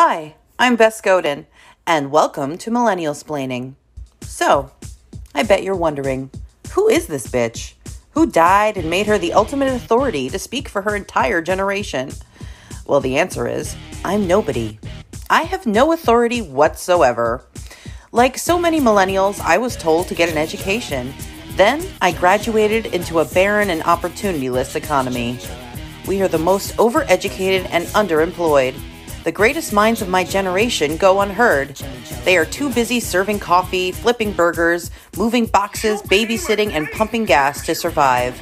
Hi, I'm Bess Goden, and welcome to Millennialsplaining. So, I bet you're wondering who is this bitch? Who died and made her the ultimate authority to speak for her entire generation? Well, the answer is I'm nobody. I have no authority whatsoever. Like so many millennials, I was told to get an education. Then I graduated into a barren and opportunityless economy. We are the most overeducated and underemployed. The greatest minds of my generation go unheard. They are too busy serving coffee, flipping burgers, moving boxes, babysitting, and pumping gas to survive.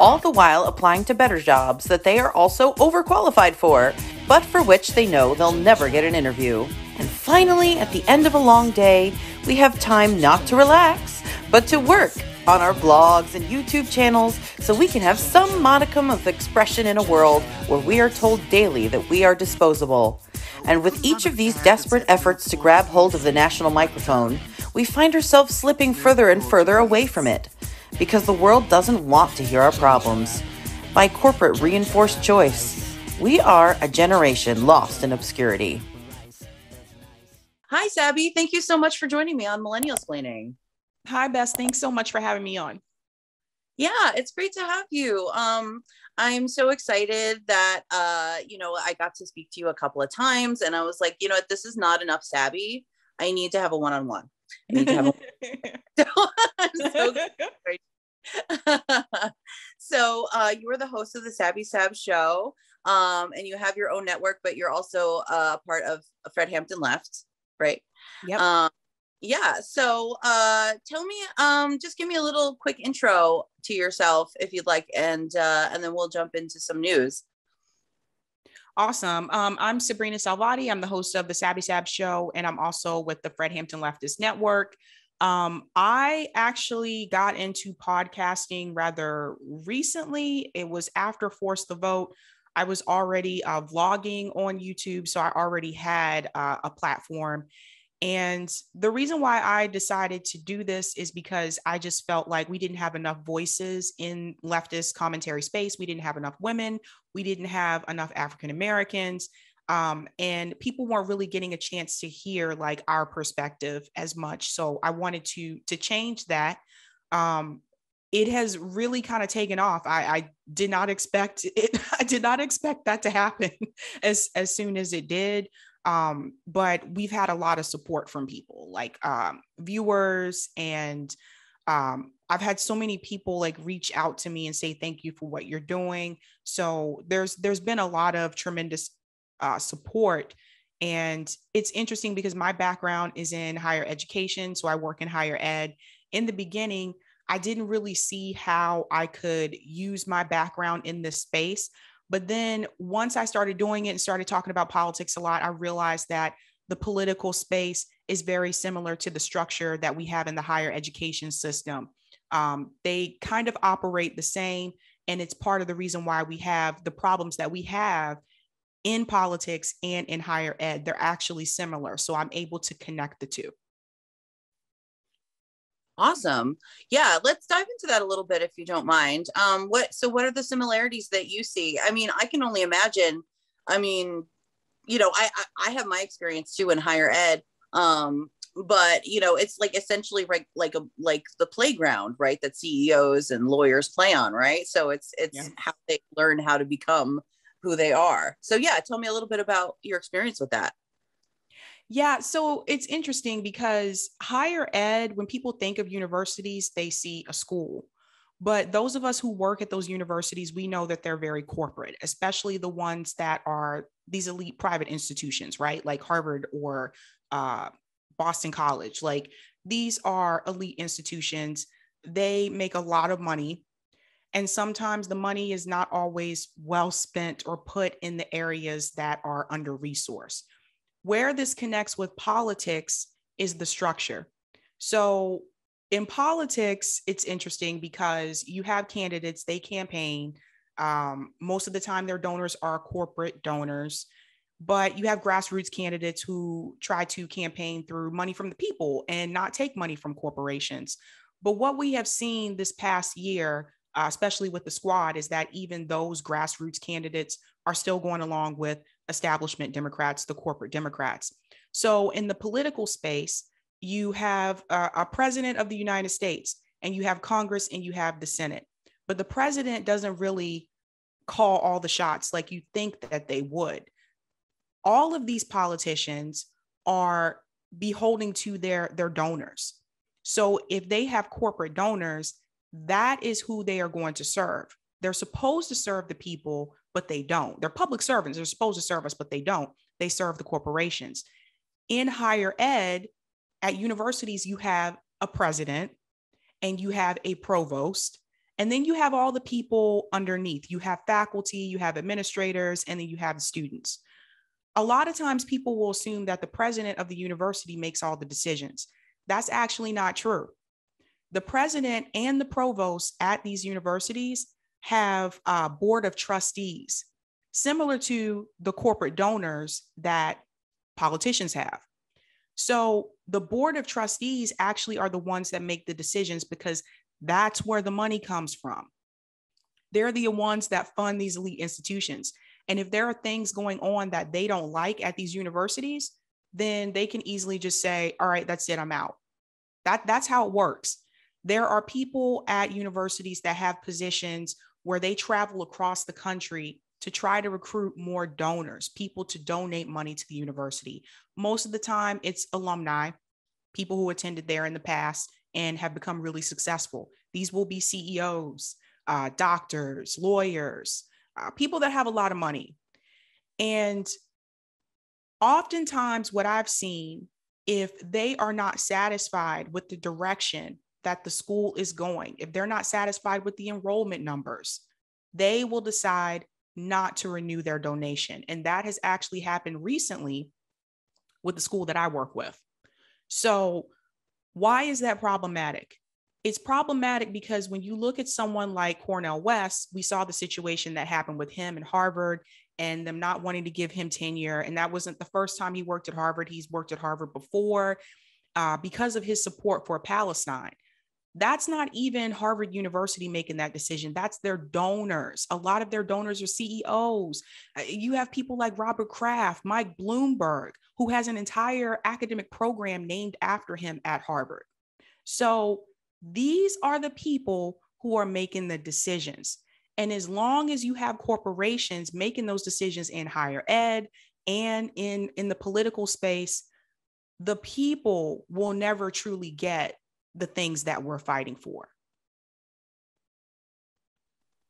All the while applying to better jobs that they are also overqualified for, but for which they know they'll never get an interview. And finally, at the end of a long day, we have time not to relax, but to work on our blogs and YouTube channels so we can have some modicum of expression in a world where we are told daily that we are disposable. And with each of these desperate efforts to grab hold of the national microphone, we find ourselves slipping further and further away from it because the world doesn't want to hear our problems. By corporate reinforced choice, we are a generation lost in obscurity. Hi, Sabby. Thank you so much for joining me on Millennialsplaining. Hi, Bess. Thanks so much for having me on. Yeah, it's great to have you. Um, I'm so excited that uh, you know, I got to speak to you a couple of times and I was like, you know what, this is not enough Sabby. I need to have a one-on-one. I need to have a so, so uh, you are the host of the Sabby Sabs show. Um, and you have your own network, but you're also uh, part of Fred Hampton Left, right? Yep. Um, yeah so uh tell me um just give me a little quick intro to yourself if you'd like and uh and then we'll jump into some news Awesome. Um, I'm Sabrina Salvati. I'm the host of the Sabby Sabs Show, and I'm also with the Fred Hampton Leftist Network. Um, I actually got into podcasting rather recently. It was after Force the Vote. I was already uh, vlogging on YouTube, so I already had uh, a platform. And the reason why I decided to do this is because I just felt like we didn't have enough voices in leftist commentary space. We didn't have enough women. We didn't have enough African Americans. Um, and people weren't really getting a chance to hear like our perspective as much. So I wanted to to change that. Um, it has really kind of taken off. I, I did not expect it. I did not expect that to happen as as soon as it did. Um, but we've had a lot of support from people like um, viewers and um, I've had so many people like reach out to me and say thank you for what you're doing. So there's there's been a lot of tremendous uh, support, and it's interesting because my background is in higher education, so I work in higher ed. In the beginning, I didn't really see how I could use my background in this space, but then once I started doing it and started talking about politics a lot, I realized that the political space is very similar to the structure that we have in the higher education system. Um, they kind of operate the same, and it's part of the reason why we have the problems that we have in politics and in higher ed. They're actually similar. So I'm able to connect the two. Awesome. Yeah, let's dive into that a little bit if you don't mind. Um what so what are the similarities that you see? I mean, I can only imagine I mean, you know, I I, I have my experience too in higher ed. Um but you know, it's like essentially like like a like the playground, right? That CEOs and lawyers play on, right? So it's it's yeah. how they learn how to become who they are. So yeah, tell me a little bit about your experience with that. Yeah, so it's interesting because higher ed, when people think of universities, they see a school. But those of us who work at those universities, we know that they're very corporate, especially the ones that are these elite private institutions, right? Like Harvard or uh, Boston College. Like these are elite institutions. They make a lot of money. And sometimes the money is not always well spent or put in the areas that are under resourced. Where this connects with politics is the structure. So in politics, it's interesting because you have candidates, they campaign. Um, most of the time, their donors are corporate donors, but you have grassroots candidates who try to campaign through money from the people and not take money from corporations. But what we have seen this past year, uh, especially with the squad, is that even those grassroots candidates are still going along with establishment Democrats, the corporate Democrats. So in the political space, you have a, a president of the United States, and you have Congress, and you have the Senate. But the president doesn't really call all the shots like you think that they would. All of these politicians are beholding to their their donors. So if they have corporate donors, that is who they are going to serve. They're supposed to serve the people, but they don't. They're public servants. They're supposed to serve us, but they don't. They serve the corporations. In higher ed, at universities, you have a president and you have a provost, and then you have all the people underneath. You have faculty, you have administrators, and then you have students a lot of times people will assume that the president of the university makes all the decisions. That's actually not true. The president and the provost at these universities have a board of trustees, similar to the corporate donors that politicians have. So the board of trustees actually are the ones that make the decisions because that's where the money comes from. They're the ones that fund these elite institutions. And if there are things going on that they don't like at these universities, then they can easily just say, all right, that's it, I'm out. That, that's how it works. There are people at universities that have positions where they travel across the country to try to recruit more donors, people to donate money to the university. Most of the time, it's alumni, people who attended there in the past and have become really successful. These will be CEOs, uh, doctors, lawyers, uh, people that have a lot of money. And oftentimes, what I've seen, if they are not satisfied with the direction that the school is going, if they're not satisfied with the enrollment numbers, they will decide not to renew their donation. And that has actually happened recently with the school that I work with. So, why is that problematic? it's problematic because when you look at someone like Cornel West, we saw the situation that happened with him in Harvard and them not wanting to give him tenure. And that wasn't the first time he worked at Harvard. He's worked at Harvard before uh, because of his support for Palestine. That's not even Harvard University making that decision. That's their donors. A lot of their donors are CEOs. Uh, you have people like Robert Kraft, Mike Bloomberg, who has an entire academic program named after him at Harvard. So these are the people who are making the decisions. And as long as you have corporations making those decisions in higher ed and in, in the political space, the people will never truly get the things that we're fighting for.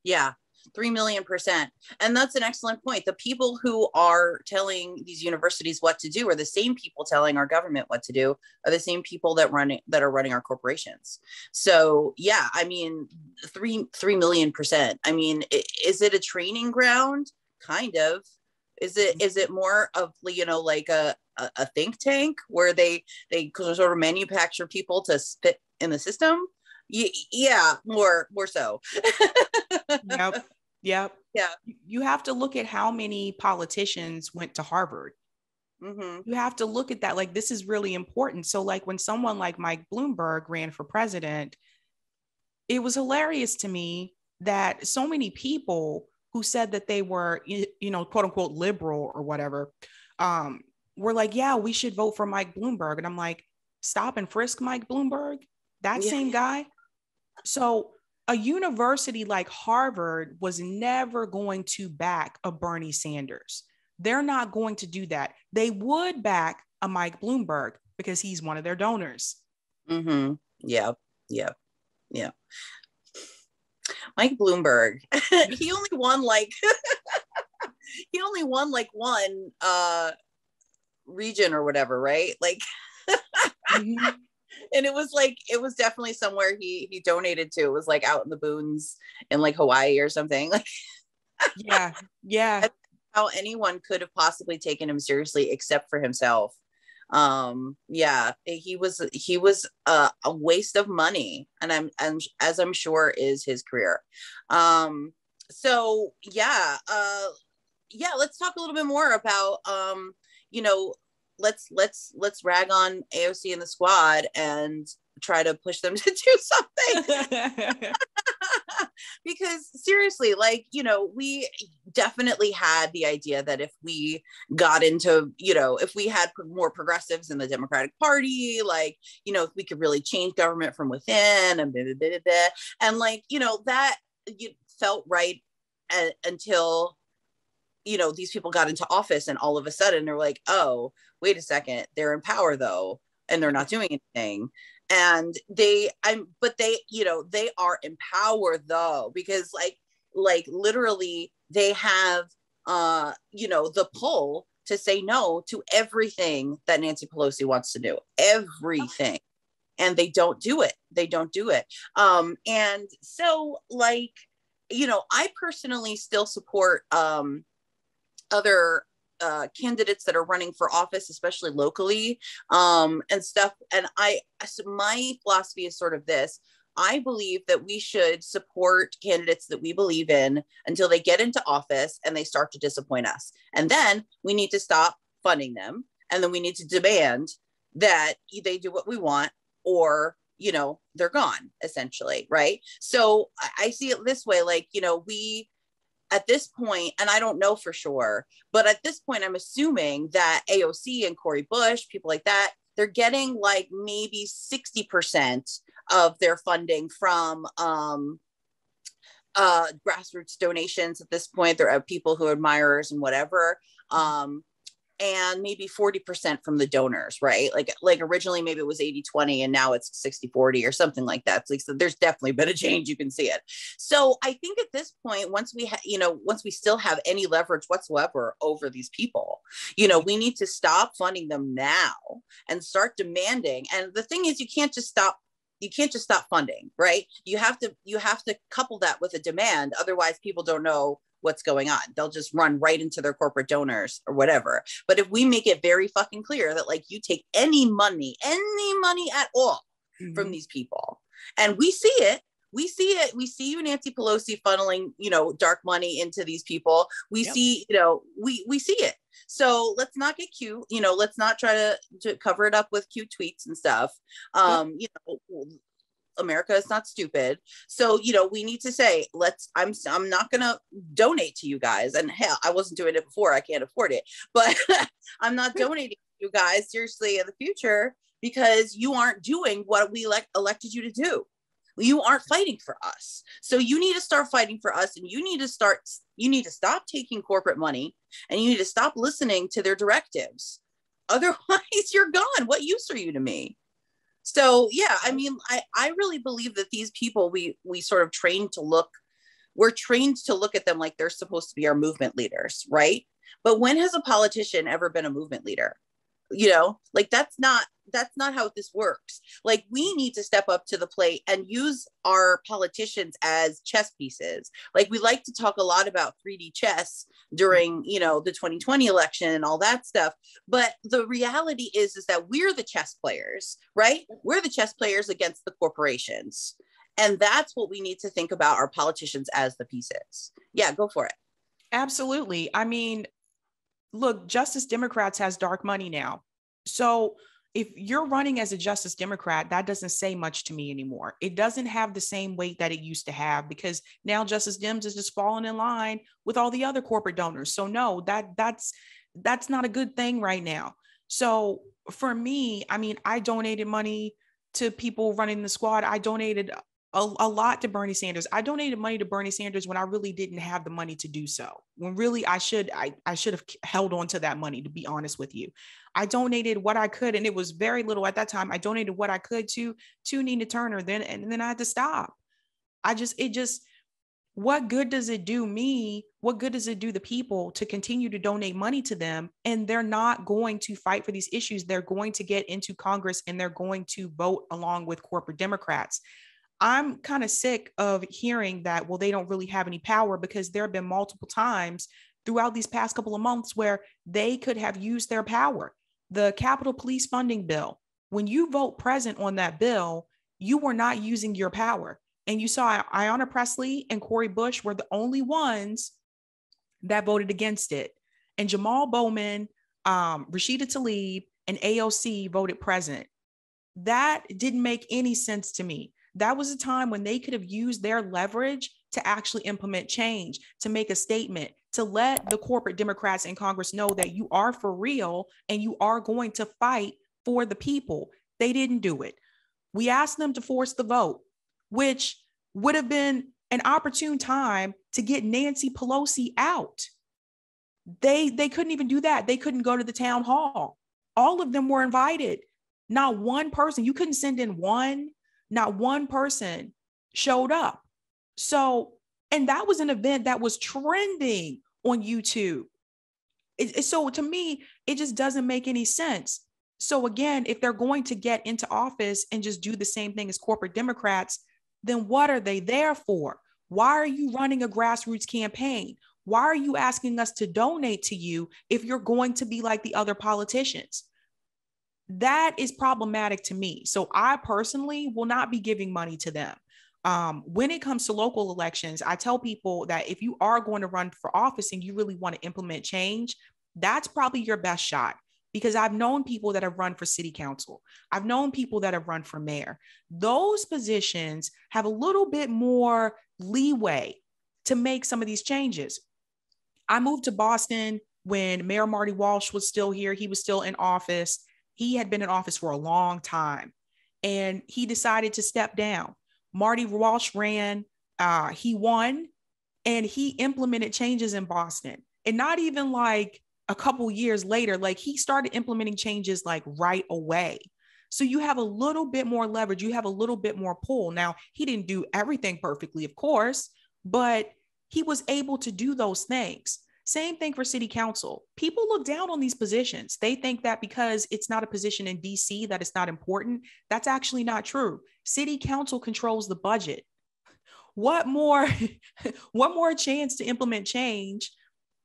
Yeah, 3 million percent. And that's an excellent point. The people who are telling these universities what to do are the same people telling our government what to do, are the same people that running that are running our corporations. So yeah, I mean, three three million percent. I mean, is it a training ground? Kind of. Is it is it more of you know like a, a, a think tank where they they sort of manufacture people to spit in the system? yeah more more so yep Yep. Yeah. You have to look at how many politicians went to Harvard. Mm-hmm. You have to look at that. Like, this is really important. So, like, when someone like Mike Bloomberg ran for president, it was hilarious to me that so many people who said that they were, you know, quote unquote liberal or whatever, um, were like, yeah, we should vote for Mike Bloomberg. And I'm like, stop and frisk Mike Bloomberg, that yeah. same guy. So a university like Harvard was never going to back a Bernie Sanders. They're not going to do that. They would back a Mike Bloomberg because he's one of their donors. Mm-hmm. Yeah. Yeah. Yeah. Mike Bloomberg, he only won like he only won like one uh region or whatever, right? Like mm-hmm and it was like it was definitely somewhere he he donated to. It was like out in the boons in like Hawaii or something. Like yeah, yeah. How anyone could have possibly taken him seriously except for himself. Um, yeah, he was he was a, a waste of money, and I'm and as I'm sure is his career. Um, so yeah, uh, yeah. Let's talk a little bit more about um, you know let's let's let's rag on AOC and the squad and try to push them to do something. Because seriously like you know we definitely had the idea that if we got into you know if we had more progressives in the democratic party like you know if we could really change government from within and blah, blah, blah, blah, and like you know that you felt right at, until you know these people got into office and all of a sudden they're like oh wait a second they're in power though and they're not doing anything. And they i'm but they you know they are in power though because like like literally they have uh you know the pull to say no to everything that Nancy Pelosi wants to do everything. And they don't do it they don't do it. Um and so like you know i personally still support um other uh, candidates that are running for office, especially locally, um, and stuff. And I, so my philosophy is sort of this: I believe that we should support candidates that we believe in until they get into office and they start to disappoint us, and then we need to stop funding them, and then we need to demand that they do what we want, or you know they're gone essentially right? So i see it this way like you know we at this point, and I don't know for sure, but at this point, I'm assuming that AOC and Cori Bush, people like that, they're getting like maybe 60% of their funding from um, uh, grassroots donations at this point. There are people who admirers and whatever. Um, and maybe 40% from the donors, right? Like like originally maybe it was 80-20 and now it's 60-40 or something like that. So, so there's definitely been a change, you can see it. So I think at this point, once we have, you know, once we still have any leverage whatsoever over these people, you know, we need to stop funding them now and start demanding. And the thing is you can't just stop you can't just stop funding right you have to you have to couple that with a demand otherwise people don't know what's going on. They'll just run right into their corporate donors or whatever. But if we make it very fucking clear that like you take any money, any money at all mm-hmm. from these people, and we see it, we see it. We see you, Nancy Pelosi, funneling, you know, dark money into these people. We yep. see, you know, we we see it. So let's not get cute. You know, let's not try to, to cover it up with cute tweets and stuff. Um, yep. you know, America is not stupid. So, you know, we need to say, let's, I'm, I'm not going to donate to you guys. And hell, I wasn't doing it before. I can't afford it, but I'm not donating to you guys seriously in the future because you aren't doing what we like elected you to do. You aren't fighting for us. So you need to start fighting for us and you need to start, you need to stop taking corporate money and you need to stop listening to their directives. Otherwise, you're gone. What use are you to me? So yeah i mean i i really believe that these people we we sort of trained to look we're trained to look at them like they're supposed to be our movement leaders right? But when has a politician ever been a movement leader you know like that's not that's not how this works. Like we need to step up to the plate and use our politicians as chess pieces. Like we like to talk a lot about 3d chess during you know the 2020 election and all that stuff. But the reality is is that we're the chess players right? We're the chess players against the corporations. And that's what we need to think about our politicians as the pieces. Yeah go for it. Absolutely. I mean look, Justice Democrats has dark money now. So if you're running as a Justice Democrat, that doesn't say much to me anymore. It doesn't have the same weight that it used to have because now Justice Dems is just falling in line with all the other corporate donors. So no, that that's that's not a good thing right now. So for me, I mean, I donated money to people running the squad. I donated a, a, lot to Bernie Sanders. I donated money to Bernie Sanders when I really didn't have the money to do so. When really I should I, I should have held on to that money to be honest with you. I donated what I could and it was very little at that time. I donated what I could to to Nina Turner then and then I had to stop. I just it just what good does it do me? What good does it do the people to continue to donate money to them? And they're not going to fight for these issues. They're going to get into Congress and they're going to vote along with corporate Democrats. I'm kind of sick of hearing that, well, they don't really have any power because there have been multiple times throughout these past couple of months where they could have used their power. The Capitol Police Funding Bill, when you vote present on that bill, you were not using your power. And you saw Ayanna Pressley and Cori Bush were the only ones that voted against it. And Jamal Bowman, um, Rashida Tlaib, and AOC voted present. That didn't make any sense to me. That was a time when they could have used their leverage to actually implement change, to make a statement, to let the corporate Democrats in Congress know that you are for real and you are going to fight for the people. They didn't do it. We asked them to force the vote, which would have been an opportune time to get Nancy Pelosi out. They they couldn't even do that. They couldn't go to the town hall. All of them were invited. Not one person, you couldn't send in one, not one person showed up. So, and that was an event that was trending on YouTube. It, it, so to me, it just doesn't make any sense. So again, if they're going to get into office and just do the same thing as corporate Democrats, then what are they there for? Why are you running a grassroots campaign? Why are you asking us to donate to you if you're going to be like the other politicians? That is problematic to me. So I personally will not be giving money to them. Um, when it comes to local elections, I tell people that if you are going to run for office and you really want to implement change, that's probably your best shot because I've known people that have run for city council. I've known people that have run for mayor. Those positions have a little bit more leeway to make some of these changes. I moved to Boston when Mayor Marty Walsh was still here. He was still in office. He had been in office for a long time and he decided to step down. Marty Walsh ran, uh, he won, and he implemented changes in Boston. And not even like a couple years later, like he started implementing changes like right away. So you have a little bit more leverage, you have a little bit more pull. Now, he didn't do everything perfectly, of course, but he was able to do those things. Same thing for city council. People look down on these positions. They think that because it's not a position in DC that it's not important. That's actually not true. City council controls the budget. What more what more chance to implement change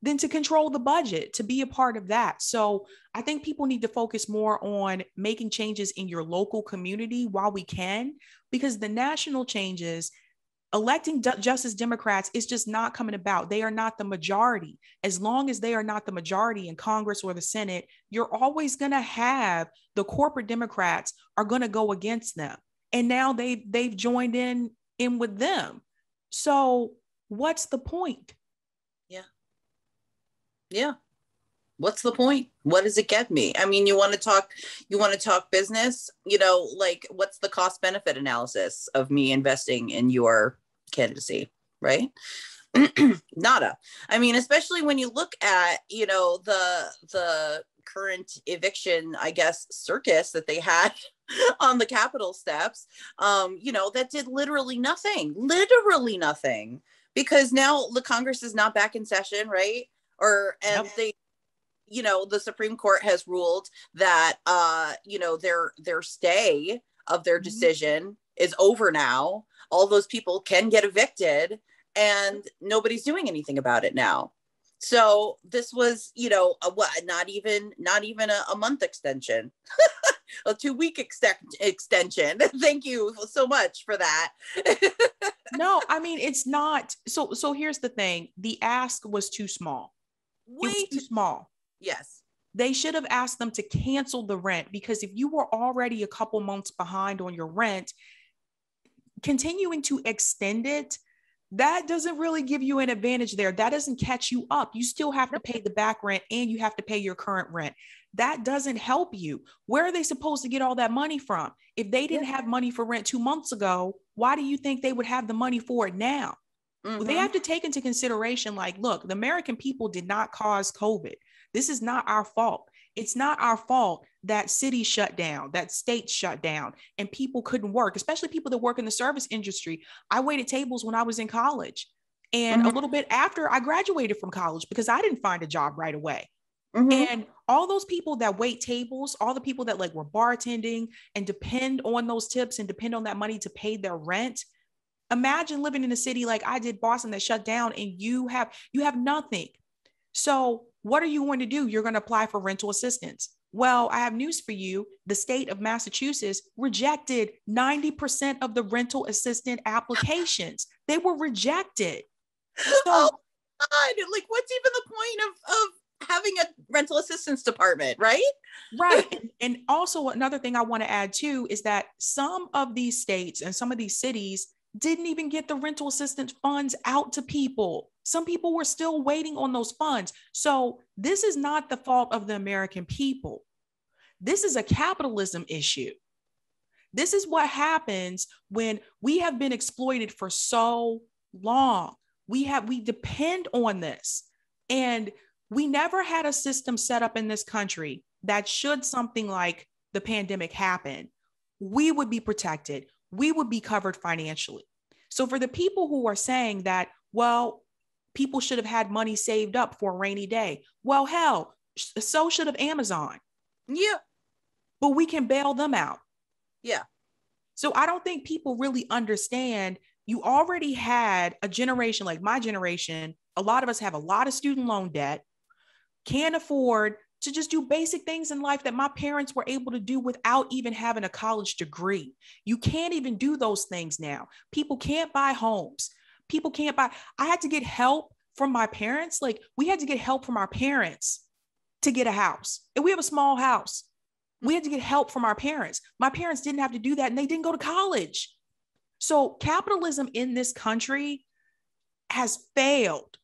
than to control the budget, to be a part of that. So, I think people need to focus more on making changes in your local community while we can because the national changes electing justice democrats is just not coming about. They are not the majority. As long as they are not the majority in congress or the senate you're always going to have the corporate democrats are going to go against them. And now they they've joined in in with them. So what's the point? Yeah. Yeah what's the point? What does it get me? I mean you want to talk you want to talk business you know like what's the cost benefit analysis of me investing in your candidacy right? Nada. I mean especially when you look at you know the the current eviction i guess circus that they had on the capitol steps um you know that did literally nothing literally nothing because now the congress is not back in session right? Or and they you know the supreme court has ruled that uh you know their their stay of their mm-hmm. decision mm-hmm. is over now. All those people can get evicted and nobody's doing anything about it now. So this was you know a, what not even not even a, a month extension a two week extension. Thank you so much for that. No i mean it's not so so here's the thing. The ask was too small. Way too small Yes. They should have asked them to cancel the rent because if you were already a couple months behind on your rent, continuing to extend it, that doesn't really give you an advantage there. That doesn't catch you up. You still have to pay the back rent and you have to pay your current rent. That doesn't help you. Where are they supposed to get all that money from? If they didn't have money for rent two months ago, why do you think they would have the money for it now? Mm-hmm. They have to take into consideration like, look, the American people did not cause COVID. This is not our fault. It's not our fault that cities shut down, that states shut down, and people couldn't work, especially people that work in the service industry. I waited tables when I was in college and mm-hmm. a little bit after I graduated from college because I didn't find a job right away. Mm-hmm. And all those people that wait tables, all the people that like were bartending and depend on those tips and depend on that money to pay their rent. Imagine living in a city like I did Boston that shut down and you have you have nothing. So what are you going to do? You're going to apply for rental assistance. Well, I have news for you. The state of Massachusetts rejected 90% of the rental assistant applications. They were rejected. Oh so, oh God, like what's even the point of of having a rental assistance department, right? Right. and also another thing I want to add too is that some of these states and some of these cities didn't even get the rental assistance funds out to people. Some people were still waiting on those funds. So this is not the fault of the American people. This is a capitalism issue. This is what happens when we have been exploited for so long. We have we depend on this. And we never had a system set up in this country that should something like the pandemic happen, we would be protected. We would be covered financially. So for the people who are saying that, well, people should have had money saved up for a rainy day. Well, hell, so should have Amazon. Yeah. But we can bail them out. Yeah. So I don't think people really understand. You already had a generation like my generation. A lot of us have a lot of student loan debt, can't afford to just do basic things in life that my parents were able to do without even having a college degree. You can't even do those things now. People can't buy homes. People can't buy. I had to get help from my parents. Like we had to get help from our parents to get a house. And we have a small house. We had to get help from our parents. My parents didn't have to do that and they didn't go to college. So capitalism in this country has failed.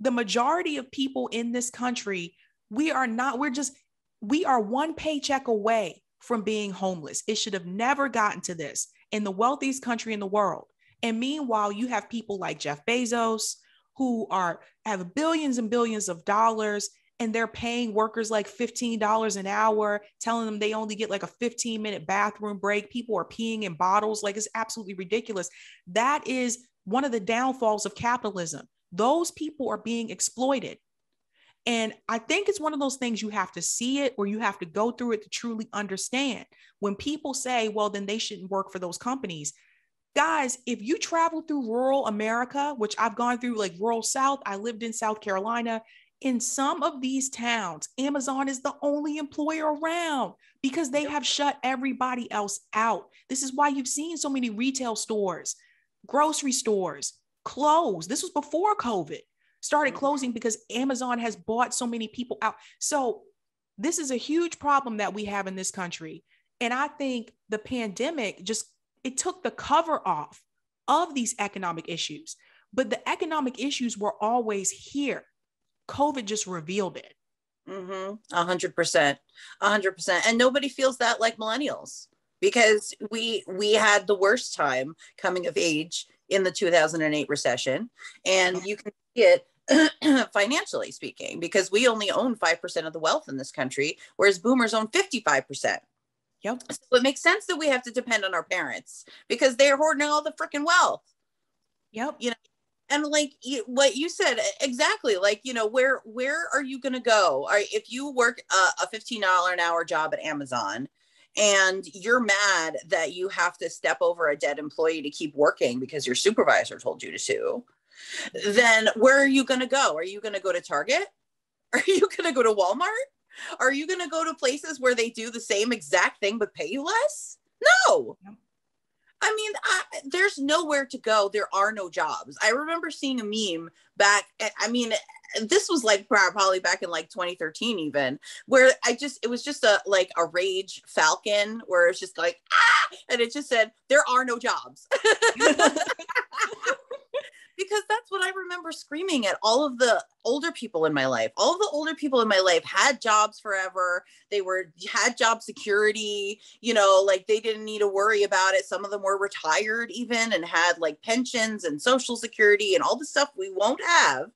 The majority of people in this country, we are not, we're just, we are one paycheck away from being homeless. It should have never gotten to this in the wealthiest country in the world. And meanwhile, you have people like Jeff Bezos who are have billions and billions of dollars and they're paying workers like $15 an hour, telling them they only get like a 15 minute bathroom break. People are peeing in bottles. Like it's absolutely ridiculous. That is one of the downfalls of capitalism. Those people are being exploited. And I think it's one of those things you have to see it or you have to go through it to truly understand. When people say, well, then they shouldn't work for those companies. Guys, if you travel through rural America, which I've gone through like rural South, I lived in South Carolina, in some of these towns, Amazon is the only employer around because they have shut everybody else out. This is why you've seen so many retail stores, grocery stores close. This was before COVID started mm-hmm. closing because Amazon has bought so many people out. So, this is a huge problem that we have in this country. And I think the pandemic just it took the cover off of these economic issues. But the economic issues were always here. COVID just revealed it. Mm-hmm. A hundred percent, a hundred percent, and nobody feels that like millennials because we we had the worst time coming of age in the 2008 recession, and you can see it financially speaking because we only own 5% of the wealth in this country whereas boomers own 55% yep. So it makes sense that we have to depend on our parents because they're hoarding all the freaking wealth. Yep. You know and like what you said exactly like you know where where are you going to go? Or if you work a, a $15 an hour job at amazon and you're mad that you have to step over a dead employee to keep working because your supervisor told you to sue then where are you going to go are you going to go to target are you going to go to walmart are you going to go to places where they do the same exact thing but pay you less no I mean, I, there's nowhere to go. There are no jobs. I remember seeing a meme back. Eh, I mean, this was like probably back in like 2013, even where I just it was just a like a rage falcon where it's just like ah, and it just said there are no jobs. because that's what I remember screaming at all of the older people in my life. All of the older people in my life had jobs forever. They were had job security, you know, like they didn't need to worry about it. Some of them were retired even and had like pensions and social security and all the stuff we won't have.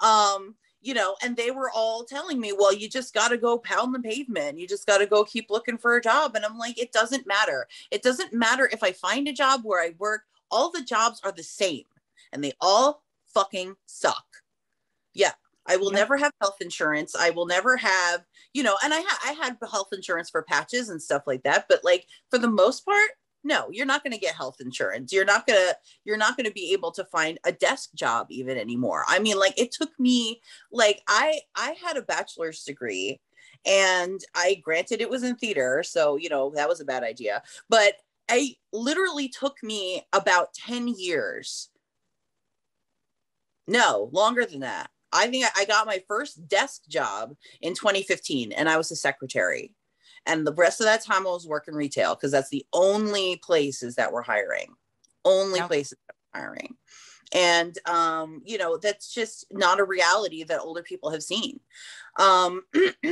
Um, you know, and they were all telling me, well, you just got to go pound the pavement. You just got to go keep looking for a job. And I'm like, it doesn't matter. It doesn't matter if I find a job where I work, all the jobs are the same and they all fucking suck. Yeah. I will yeah. never have health insurance. I will never have, you know, and I, ha- I had health insurance for patches and stuff like that. But like for the most part, no, you're not going to get health insurance. You're not going to, you're not going to be able to find a desk job even anymore. I mean, like it took me, like I, I had a bachelor's degree and I granted it was in theater. So, you know, that was a bad idea, but I literally took me about 10 years no, longer than that. I think I got my first desk job in 2015 and I was a secretary. And the rest of that time I was working retail because that's the only places that were hiring. Only yep. places that were hiring. And um, you know, that's just not a reality that older people have seen. Um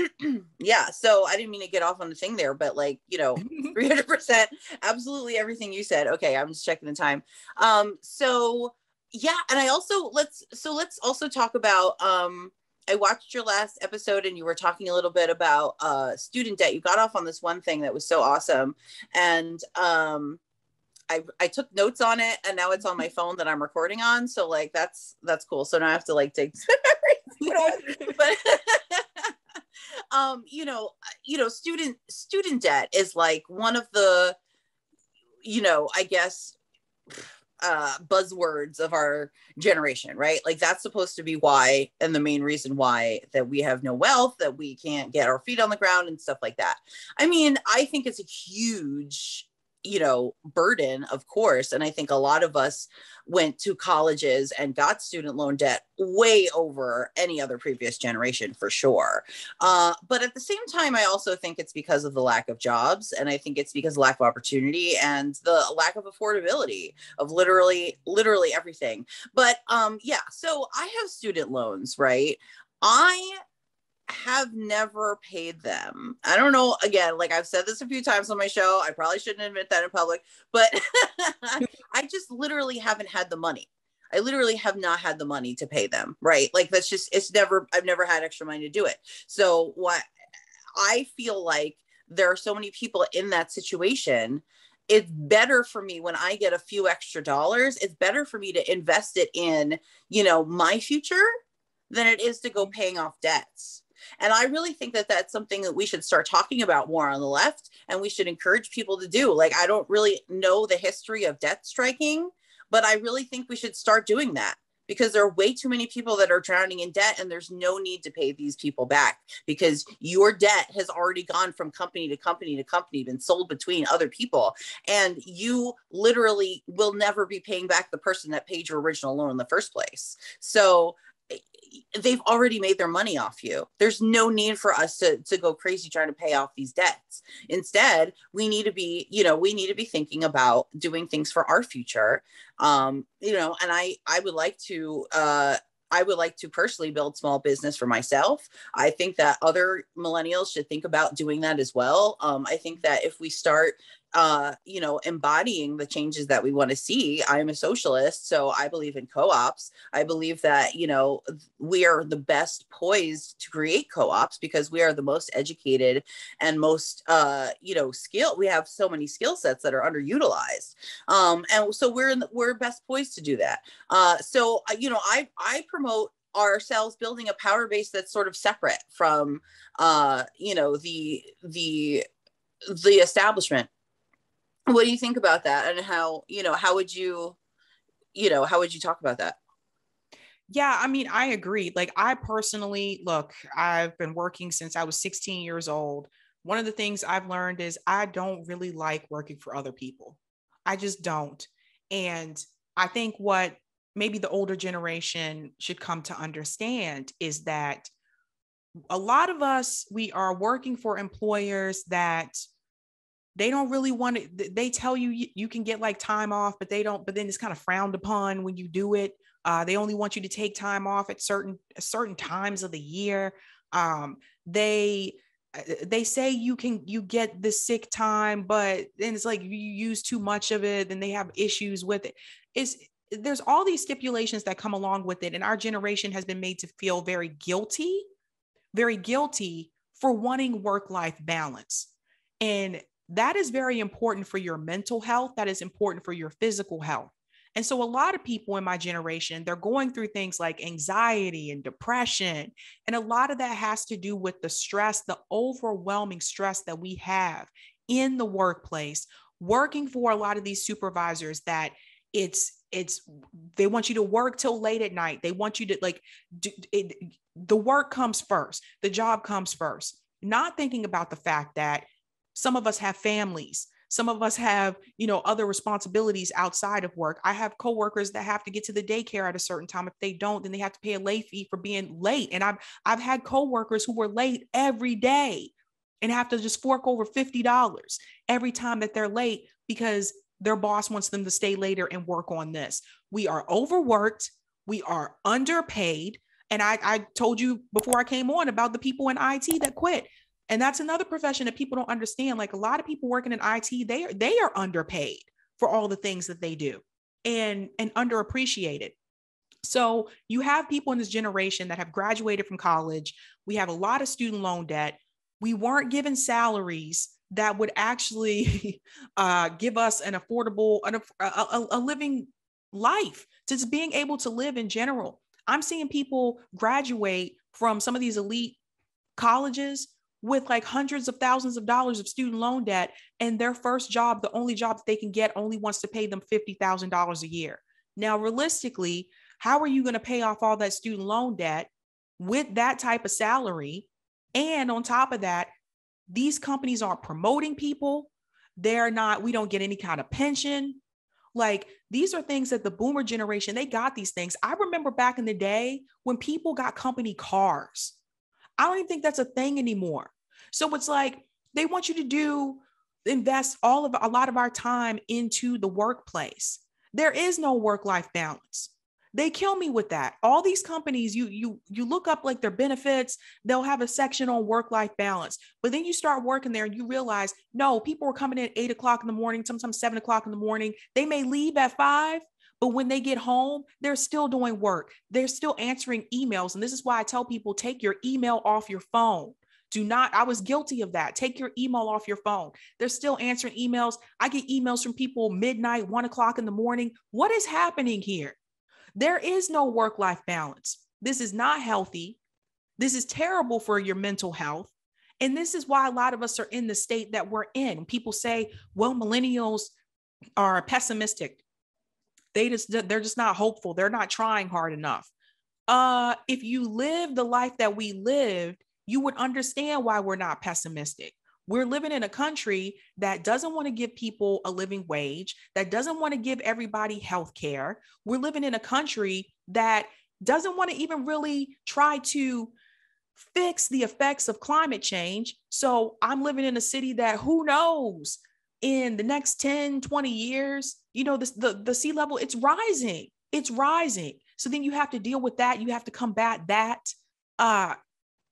yeah, so I didn't mean to get off on the thing there, but like, you know, 300% absolutely everything you said. Okay, I'm just checking the time. Um so yeah and i also let's so let's also talk about um i watched your last episode and you were talking a little bit about uh student debt you got off on this one thing that was so awesome and um I, I took notes on it and now it's on my phone that I'm recording on. So like that's that's cool. So now I have to like take but um you know you know student student debt is like one of the you know I guess uh, buzzwords of our generation, right? Like that's supposed to be why, and the main reason why that we have no wealth, that we can't get our feet on the ground and stuff like that. I mean, I think it's a huge you know burden of course. And i think a lot of us went to colleges and got student loan debt way over any other previous generation for sure. Uh, but at the same time i also think it's because of the lack of jobs and i think it's because lack of opportunity and the lack of affordability of literally literally everything. But um yeah so i have student loans right? I have never paid them. I don't know. Again, like I've said this a few times on my show. I probably shouldn't admit that in public, but I just literally haven't had the money. I literally have not had the money to pay them. Right. Like that's just, it's never, I've never had extra money to do it. So what I feel like there are so many people in that situation. It's better for me when I get a few extra dollars. It's better for me to invest it in, you know, my future than it is to go mm-hmm. paying off debts and I really think that that's something that we should start talking about more on the left and we should encourage people to do. Like, I don't really know the history of debt striking, but I really think we should start doing that because there are way too many people that are drowning in debt and there's no need to pay these people back because your debt has already gone from company to company to company been sold between other people and you literally will never be paying back the person that paid your original loan in the first place so they've already made their money off you. There's no need for us to, to go crazy trying to pay off these debts. Instead, we need to be, you know, we need to be thinking about doing things for our future. Um, you know, and I I would like to uh I would like to personally build small business for myself. I think that other millennials should think about doing that as well. Um, I think that if we start uh, you know, embodying the changes that we want to see. I'm a socialist, so I believe in co-ops. I believe that, you know, we are the best poised to create co-ops because we are the most educated and most uh, you know, skill. We have so many skill sets that are underutilized. Um, and so we're in the, we're best poised to do that. Uh, so uh, you know, I I promote ourselves building a power base that's sort of separate from uh you know the the the establishment what do you think about that? And how you know how would you you know how would you talk about that? Yeah i mean i agree. Like i personally look i've been working since i was 16 years old. One of the things i've learned is i don't really like working for other people. I just don't. And i think what maybe the older generation should come to understand is that a lot of us we are working for employers that they don't really want it. They tell you, you can get like time off, but they don't. But then it's kind of frowned upon when you do it. Uh, they only want you to take time off at certain certain times of the year. Um, they uh, they say you can you get the sick time, but then it's like you use too much of it, then they have issues with it. It's there's all these stipulations that come along with it, and our generation has been made to feel very guilty, very guilty for wanting work life balance. And that is very important for your mental health. That is important for your physical health. And so, a lot of people in my generation, they're going through things like anxiety and depression. And a lot of that has to do with the stress, the overwhelming stress that we have in the workplace, working for a lot of these supervisors that it's, it's, they want you to work till late at night. They want you to like, do, it, the work comes first, the job comes first, not thinking about the fact that some of us have families. Some of us have, you know, other responsibilities outside of work. I have coworkers that have to get to the daycare at a certain time. If they don't, then they have to pay a late fee for being late. And I've I've had coworkers who were late every day and have to just fork over $50 every time that they're late because their boss wants them to stay later and work on this. We are overworked, we are underpaid. And I, I told you before I came on about the people in IT that quit. And that's another profession that people don't understand. Like a lot of people working in IT, they are they are underpaid for all the things that they do and and underappreciated. So you have people in this generation that have graduated from college. We have a lot of student loan debt. We weren't given salaries that would actually uh, give us an affordable, an, a, a, a living life, just being able to live in general. I'm seeing people graduate from some of these elite colleges with like hundreds of thousands of dollars of student loan debt, and their first job, the only job that they can get, only wants to pay them $50,000 a year. Now, realistically, how are you going to pay off all that student loan debt with that type of salary? And on top of that, these companies aren't promoting people. They're not, we don't get any kind of pension. Like these are things that the boomer generation, they got these things. I remember back in the day when people got company cars. I don't even think that's a thing anymore. So it's like they want you to do invest all of a lot of our time into the workplace. There is no work life balance. They kill me with that. All these companies you you you look up like their benefits they'll have a section on work life balance. But then you start working there and you realize no people are coming in at eight o'clock in the morning sometimes seven o'clock in the morning. They may leave at five but when they get home they're still doing work. They're still answering emails. And this is why i tell people take your email off your phone do not, I was guilty of that. Take your email off your phone. They're still answering emails. I get emails from people midnight, one o'clock in the morning. What is happening here? There is no work life balance. This is not healthy. This is terrible for your mental health. And this is why a lot of us are in the state that we're in. People say, well, millennials are pessimistic. They just they're just not hopeful. They're not trying hard enough. Uh, if you live the life that we lived, you would understand why we're not pessimistic. We're living in a country that doesn't want to give people a living wage, that doesn't want to give everybody health care. We're living in a country that doesn't want to even really try to fix the effects of climate change. So I'm living in a city that who knows in the next 10, 20 years, you know, this, the, the sea level, it's rising. It's rising. So then you have to deal with that. You have to combat that. Uh,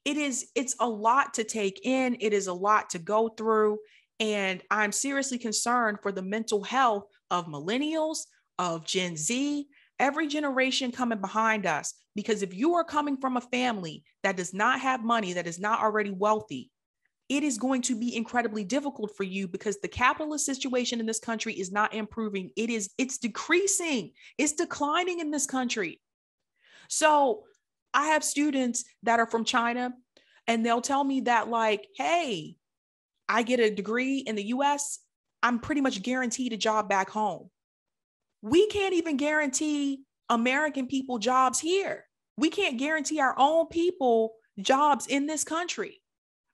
it is it's a lot to take in it is a lot to go through and i'm seriously concerned for the mental health of millennials of gen z every generation coming behind us because if you are coming from a family that does not have money that is not already wealthy it is going to be incredibly difficult for you because the capitalist situation in this country is not improving. It is it's decreasing it's declining in this country. So I have students that are from China and they'll tell me that, like, hey, I get a degree in the US, I'm pretty much guaranteed a job back home. We can't even guarantee American people jobs here. We can't guarantee our own people jobs in this country.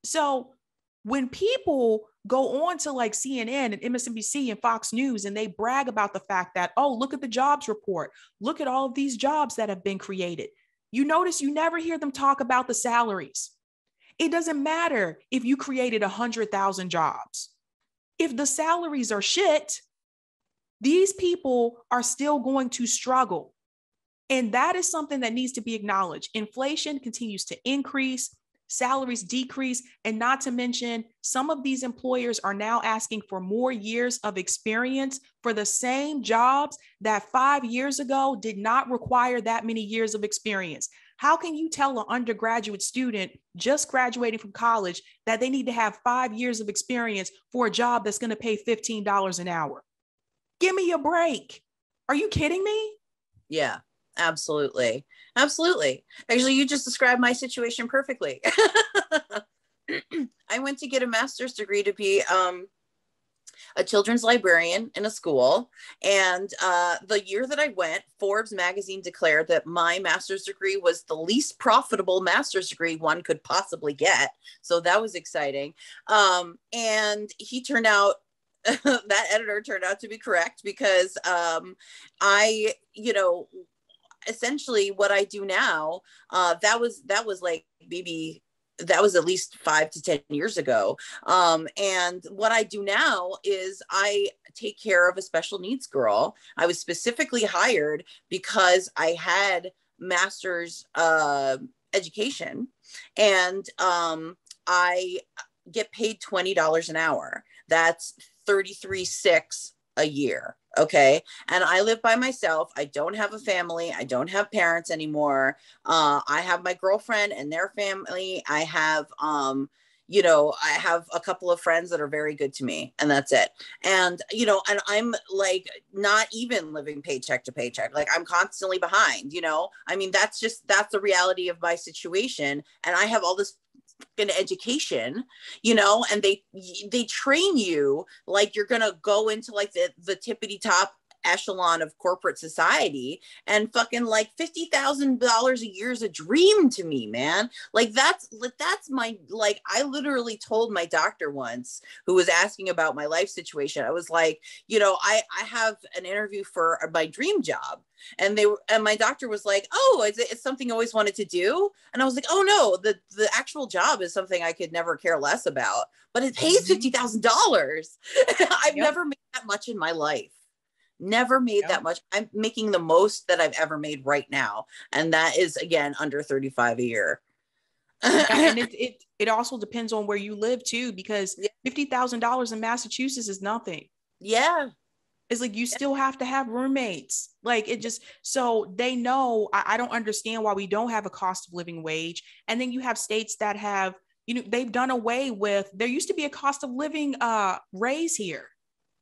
So when people go on to like CNN and MSNBC and Fox News and they brag about the fact that, oh, look at the jobs report, look at all of these jobs that have been created you notice you never hear them talk about the salaries. It doesn't matter if you created 100,000 jobs. If the salaries are shit, these people are still going to struggle. And that is something that needs to be acknowledged. Inflation continues to increase salaries decrease. And not to mention, some of these employers are now asking for more years of experience for the same jobs that five years ago did not require that many years of experience. How can you tell an undergraduate student just graduating from college that they need to have five years of experience for a job that's going to pay $15 an hour? Give me a break. Are you kidding me? Yeah absolutely absolutely actually you just described my situation perfectly i went to get a master's degree to be um, a children's librarian in a school. And uh, the year that I went, Forbes magazine declared that my master's degree was the least profitable master's degree one could possibly get. So that was exciting. Um, and he turned out that editor turned out to be correct because um, I, you know, essentially what I do now, uh, that was that was like maybe that was at least five to ten years ago. Um, and what i do now is i take care of a special needs girl. I was specifically hired because i had master's uh, education and um, i get paid $20 an hour. That's 33 6 a year okay. And i live by myself. I don't have a family. I don't have parents anymore. Uh, i have my girlfriend and their family. I have um, you know i have a couple of friends that are very good to me and that's it. And you know and i'm like not even living paycheck to paycheck. Like i'm constantly behind you know? I mean that's just that's the reality of my situation. And i have all this an education you know and they they train you like you're gonna go into like the the tippity top echelon of corporate society and fucking like $50,000 a year is a dream to me, man. Like that's that's my like I literally told my doctor once who was asking about my life situation. I was like, you know, I I have an interview for my dream job and they were and my doctor was like oh is it's something i always wanted to do and i was like oh no the the actual job is something i could never care less about but it pays $50000 mm-hmm. i've yep. never made that much in my life never made that much. I'm making the most that I've ever made right now. And that is again under 35 a year. and it, it it also depends on where you live too, because fifty thousand dollars in Massachusetts is nothing. Yeah. It's like you still have to have roommates. Like it just so they know I, I don't understand why we don't have a cost of living wage. And then you have states that have, you know, they've done away with there used to be a cost of living uh raise here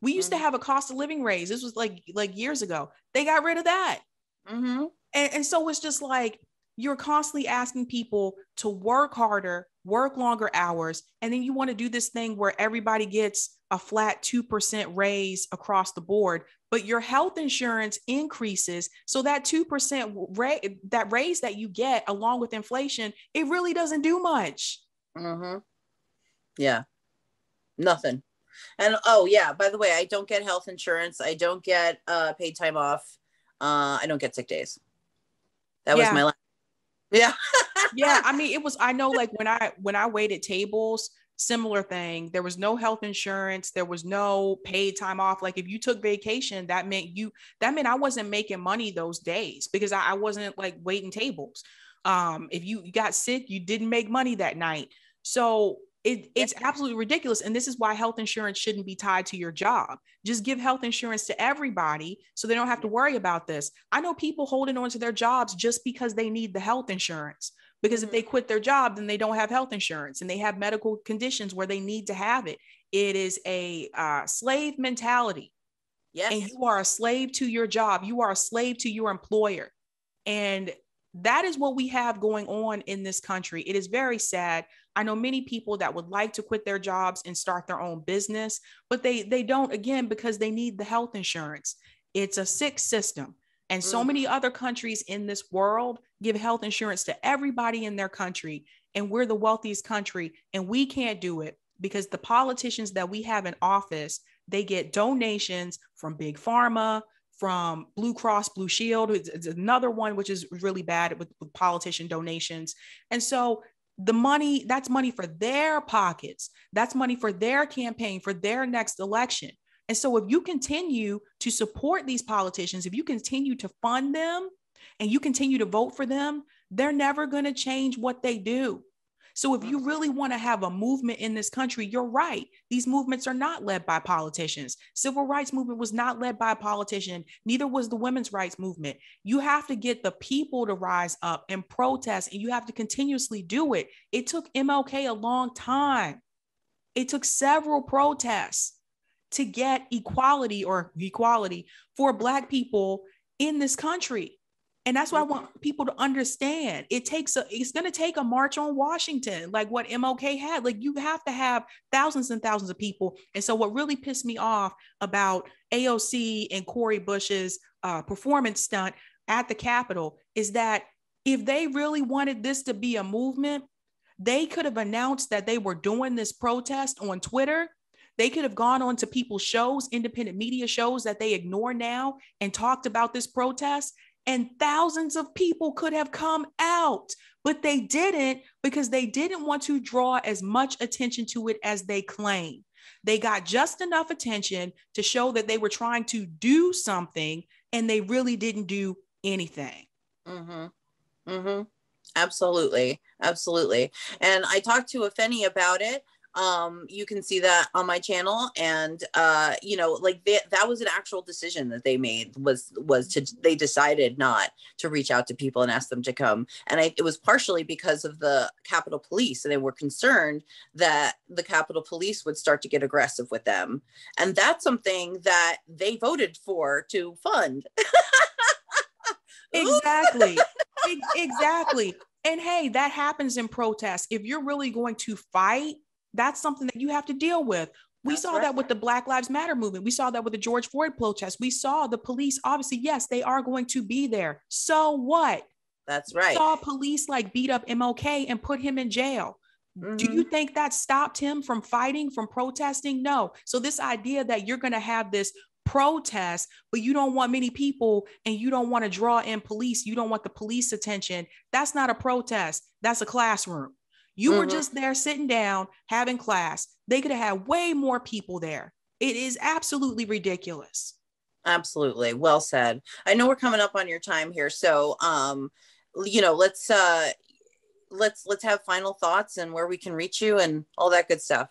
we used mm-hmm. to have a cost of living raise. This was like like years ago. They got rid of that. Mm-hmm. And, and so it's just like you're constantly asking people to work harder, work longer hours, and then you want to do this thing where everybody gets a flat 2% raise across the board, but your health insurance increases. So that 2% ra- that raise that you get along with inflation, it really doesn't do much. Mm-hmm. Yeah. Nothing. And oh yeah, by the way, I don't get health insurance. I don't get uh, paid time off. Uh, I don't get sick days. That yeah. was my last. Yeah. yeah. I mean, it was. I know, like when I when I waited tables, similar thing. There was no health insurance. There was no paid time off. Like if you took vacation, that meant you. That meant I wasn't making money those days because I, I wasn't like waiting tables. Um, if you got sick, you didn't make money that night. So it, it's absolutely ridiculous. And this is why health insurance shouldn't be tied to your job. Just give health insurance to everybody so they don't have to worry about this. I know people holding on to their jobs just because they need the health insurance. Because mm-hmm. if they quit their job, then they don't have health insurance and they have medical conditions where they need to have it. It is a uh, slave mentality. Yes. And you are a slave to your job, you are a slave to your employer. And that is what we have going on in this country. It is very sad. I know many people that would like to quit their jobs and start their own business, but they they don't again because they need the health insurance. It's a sick system. And so many mm-hmm. other countries in this world give health insurance to everybody in their country. And we're the wealthiest country, and we can't do it because the politicians that we have in office, they get donations from big pharma, from Blue Cross Blue Shield. It's, another one which is really bad with, with politician donations. And so the money, that's money for their pockets. That's money for their campaign, for their next election. And so if you continue to support these politicians, if you continue to fund them and you continue to vote for them, they're never going to change what they do. So if you really want to have a movement in this country, you're right. These movements are not led by politicians. Civil rights movement was not led by a politician, neither was the women's rights movement. You have to get the people to rise up and protest and you have to continuously do it. It took MLK a long time. It took several protests to get equality or equality for black people in this country. And that's why I mm-hmm. want people to understand. It takes a, it's going to take a march on Washington, like what MLK had. Like you have to have thousands and thousands of people. And so, what really pissed me off about AOC and Cori Bush's uh, performance stunt at the Capitol is that if they really wanted this to be a movement, they could have announced that they were doing this protest on Twitter They could have gone on to people's shows, independent media shows that they ignore now, and talked about this protest. And thousands of people could have come out, but they didn't because they didn't want to draw as much attention to it as they claim. They got just enough attention to show that they were trying to do something and they really didn't do anything. Mm-hmm. Mm-hmm. Absolutely. Absolutely. And I talked to Afeni about it um you can see that on my channel and uh you know like they, that was an actual decision that they made was was to they decided not to reach out to people and ask them to come. And I, it was partially because of the capitol police and they were concerned that the capitol police would start to get aggressive with them. And that's something that they voted for to fund. Exactly. Exactly. And hey that happens in protests. If you're really going to fight that's something that you have to deal with. We That's saw right. that with the Black Lives Matter movement. We saw that with the George Floyd protest. We saw the police, obviously, yes, they are going to be there. So what? That's right. We saw police like beat up MLK and put him in jail. Mm-hmm. Do you think that stopped him from fighting, from protesting? No. So, this idea that you're going to have this protest, but you don't want many people and you don't want to draw in police, you don't want the police attention, that's not a protest. That's a classroom. You mm-hmm. were just there sitting down having class. They could have had way more people there. It is absolutely ridiculous. Absolutely. Well said. I know we're coming up on your time here. So um, you know, let's uh let's let's have final thoughts and where we can reach you and all that good stuff.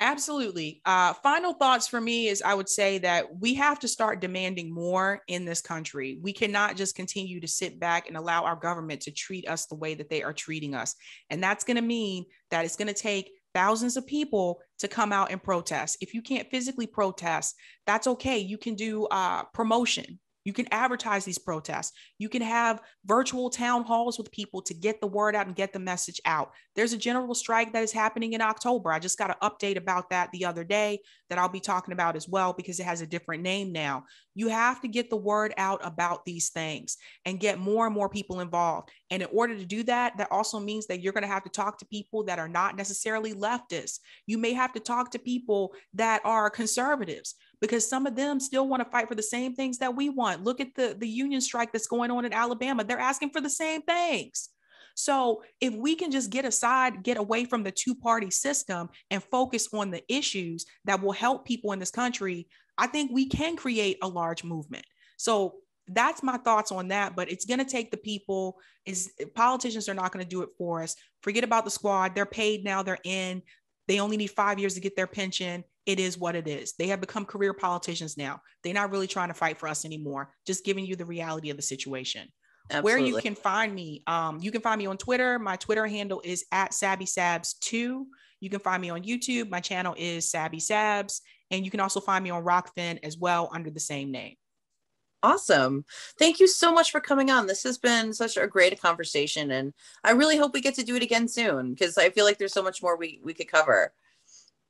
Absolutely. Uh, final thoughts for me is I would say that we have to start demanding more in this country. We cannot just continue to sit back and allow our government to treat us the way that they are treating us. And that's going to mean that it's going to take thousands of people to come out and protest. If you can't physically protest, that's okay. You can do uh, promotion. You can advertise these protests. You can have virtual town halls with people to get the word out and get the message out. There's a general strike that is happening in October. I just got an update about that the other day that I'll be talking about as well because it has a different name now. You have to get the word out about these things and get more and more people involved. And in order to do that, that also means that you're going to have to talk to people that are not necessarily leftists. You may have to talk to people that are conservatives because some of them still want to fight for the same things that we want. Look at the, the union strike that's going on in Alabama. They're asking for the same things. So if we can just get aside, get away from the two party system and focus on the issues that will help people in this country, I think we can create a large movement. So that's my thoughts on that but it's going to take the people is politicians are not going to do it for us forget about the squad they're paid now they're in they only need five years to get their pension it is what it is. They have become career politicians now. They're not really trying to fight for us anymore, just giving you the reality of the situation. Absolutely. Where you can find me, um, you can find me on Twitter. My Twitter handle is at SabbySabs2. You can find me on YouTube. My channel is Sabby Sabs. And you can also find me on Rokfin as well under the same name. Awesome. Thank you so much for coming on. This has been such a great conversation. And I really hope we get to do it again soon because I feel like there's so much more we, we could cover.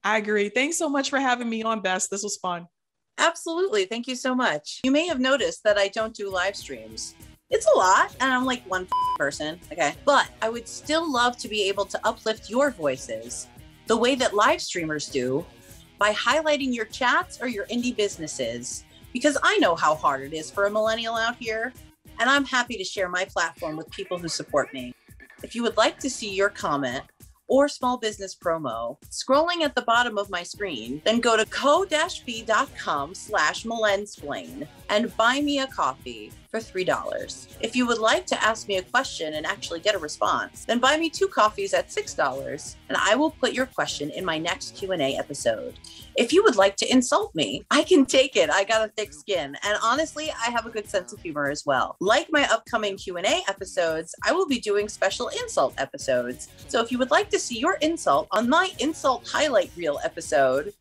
I agree. Thanks so much for having me on, Bess. This was fun. Absolutely. Thank you so much. You may have noticed that I don't do live streams. It's a lot, and I'm like one person. Okay. But I would still love to be able to uplift your voices the way that live streamers do by highlighting your chats or your indie businesses. Because I know how hard it is for a millennial out here, and I'm happy to share my platform with people who support me. If you would like to see your comment or small business promo, scrolling at the bottom of my screen, then go to ko-fi.com slash and buy me a coffee for $3. If you would like to ask me a question and actually get a response, then buy me two coffees at $6 and I will put your question in my next Q&A episode. If you would like to insult me, I can take it. I got a thick skin and honestly, I have a good sense of humor as well. Like my upcoming Q&A episodes, I will be doing special insult episodes. So if you would like to see your insult on my insult highlight reel episode,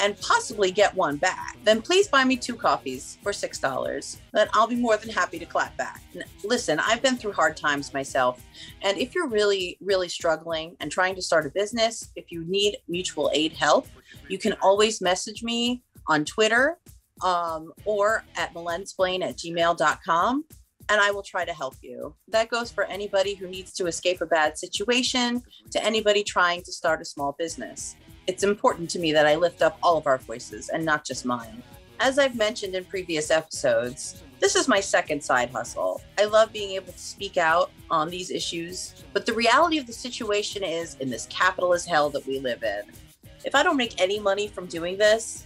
and possibly get one back, then please buy me two coffees for $6. Then I'll be more than happy to clap back. Listen, I've been through hard times myself. And if you're really, really struggling and trying to start a business, if you need mutual aid help, you can always message me on Twitter um, or at millensplain at gmail.com and I will try to help you. That goes for anybody who needs to escape a bad situation to anybody trying to start a small business. It's important to me that I lift up all of our voices and not just mine. As I've mentioned in previous episodes, this is my second side hustle. I love being able to speak out on these issues, but the reality of the situation is in this capitalist hell that we live in. If I don't make any money from doing this,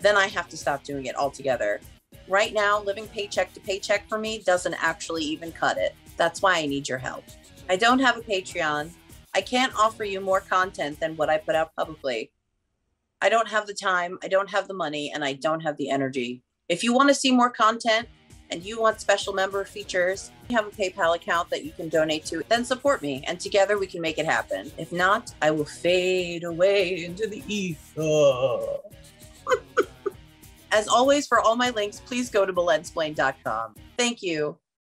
then I have to stop doing it altogether. Right now, living paycheck to paycheck for me doesn't actually even cut it. That's why I need your help. I don't have a Patreon. I can't offer you more content than what I put out publicly. I don't have the time, I don't have the money, and I don't have the energy. If you want to see more content and you want special member features, you have a PayPal account that you can donate to, then support me and together we can make it happen. If not, I will fade away into the ether. As always, for all my links, please go to millensplain.com. Thank you.